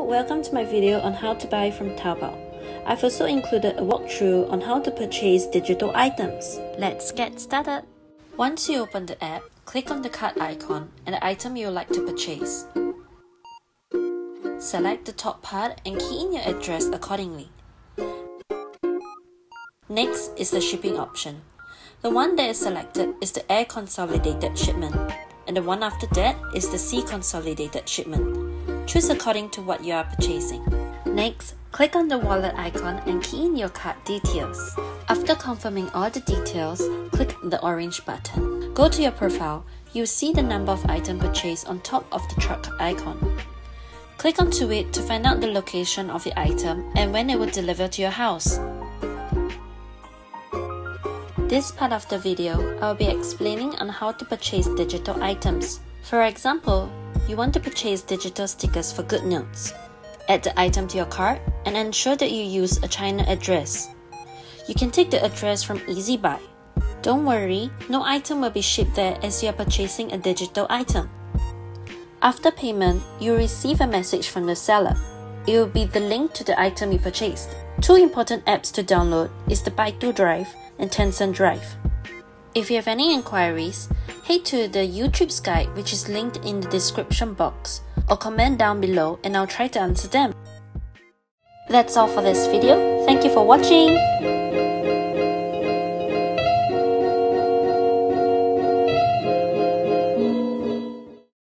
Hello, welcome to my video on how to buy from Taobao. I've also included a walkthrough on how to purchase digital items. Let's get started. Once you open the app, click on the cart icon and the item you would like to purchase. Select the top part and key in your address accordingly. Next is the shipping option. The one that is selected is the Air Consolidated Shipment, and the one after that is the Sea Consolidated Shipment. Choose according to what you are purchasing. Next, click on the wallet icon and key in your card details. After confirming all the details, click the orange button. Go to your profile. You'll see the number of item purchased on top of the truck icon. Click onto it to find out the location of the item and when it will deliver to your house. This part of the video, I'll be explaining on how to purchase digital items. For example, you want to purchase digital stickers for GoodNotes. Add the item to your cart and ensure that you use a China address. You can take the address from Ezbuy. Don't worry, no item will be shipped there as you are purchasing a digital item. After payment, you receive a message from the seller. It will be the link to the item you purchased. Two important apps to download is the Baidu Drive and Tencent Drive. If you have any inquiries, head to the YouTrip's guide which is linked in the description box or comment down below and I'll try to answer them. That's all for this video. Thank you for watching.